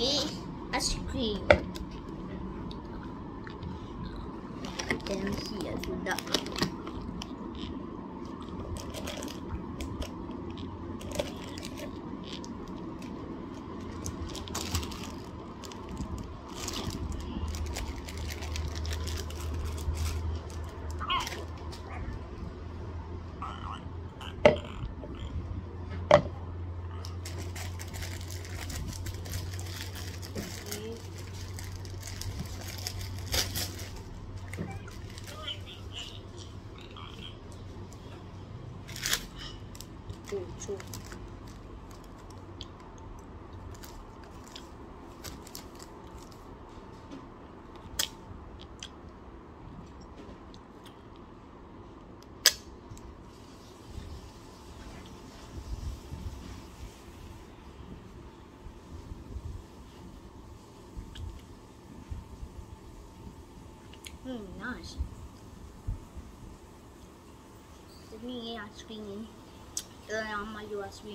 get ice cream. Tensi ya sudah. Lucu. Hmm, nice. Ini ice cream ni. Na ang mayo ice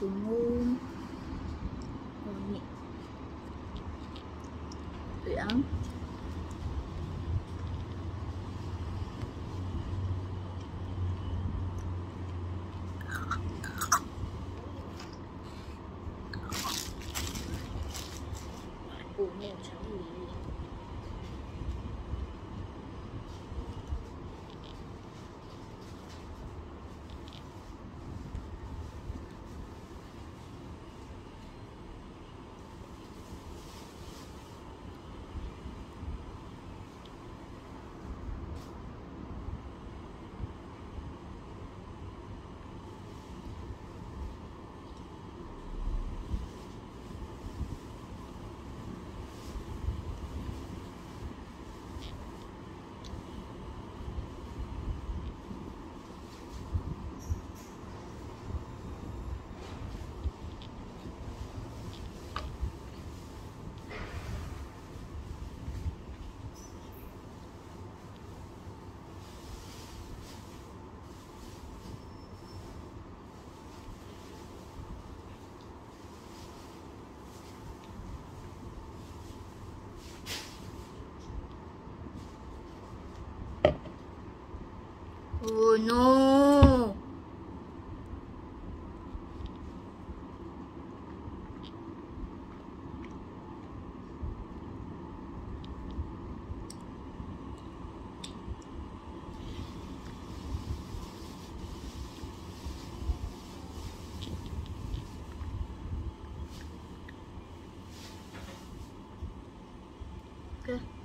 bungun bunyi ăn. Oh no! Okay.